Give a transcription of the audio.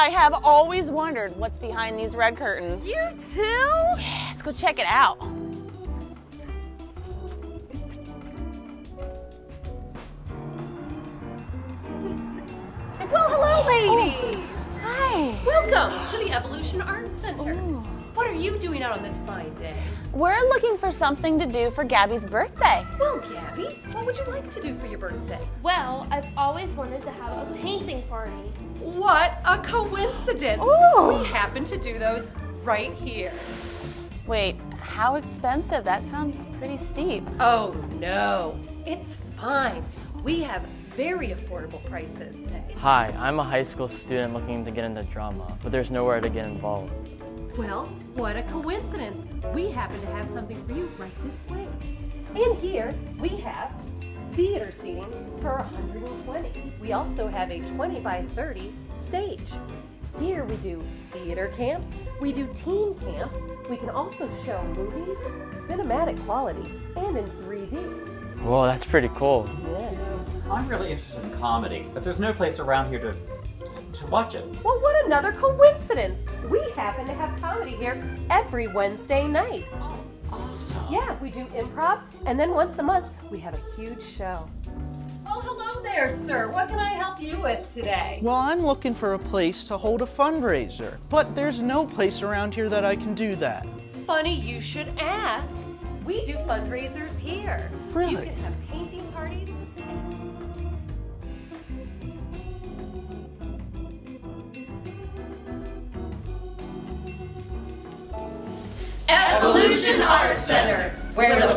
I have always wondered what's behind these red curtains. You too? Let's go check it out. Well, hello, oh. ladies. Hi. Welcome to the Evolution Arts Center. What are you doing out on this fine day? We're looking for something to do for Gabby's birthday. Well, Gabby, what would you like to do for your birthday? Well, I've always wanted to have a painting party. What a coincidence! Ooh. We happen to do those right here. Wait, how expensive? That sounds pretty steep. Oh no, it's fine. We have very affordable prices. Hi, I'm a high school student looking to get into drama, but there's nowhere to get involved. Well, what a coincidence. We happen to have something for you right this way. And here we have theater seating for 120. We also have a 20 by 30 stage. Here we do theater camps, we do teen camps, we can also show movies, cinematic quality, and in 3D. Whoa, that's pretty cool. Yeah. I'm really interested in comedy, but there's no place around here to to watch it. Well, what another coincidence! We happen to have comedy here every Wednesday night. Awesome. Yeah, we do improv, and then once a month we have a huge show. Well, hello there, sir. What can I help you with today? Well, I'm looking for a place to hold a fundraiser, but there's no place around here that I can do that. Funny you should ask. We do fundraisers here. Really? You can have painting parties. Evolution Art Center, where the